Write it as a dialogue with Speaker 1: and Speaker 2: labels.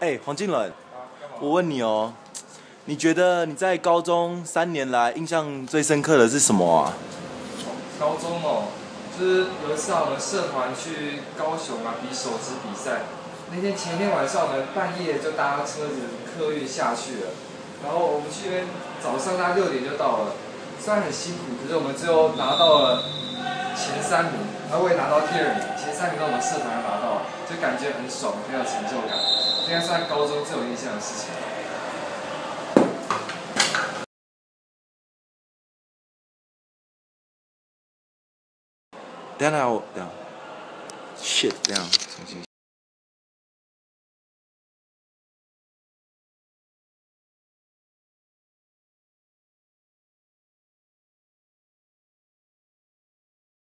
Speaker 1: 哎，黄静伦，我问你哦，你觉得你在高中三年来印象最深刻的是什么啊？
Speaker 2: 高中哦，就是有一次，我们社团去高雄啊比手指比赛，那天前天晚上我们，半夜就搭车子客运下去了，然后我们去边早上大概六点就到了，虽然很辛苦，可是我们最后拿到了前三名，然后我也拿到第二名，前三名都我们社团拿到，就感觉很爽，很有成就感，应该算高中最有印象的事情。
Speaker 1: 等下，等下我等下，shit，这样重新。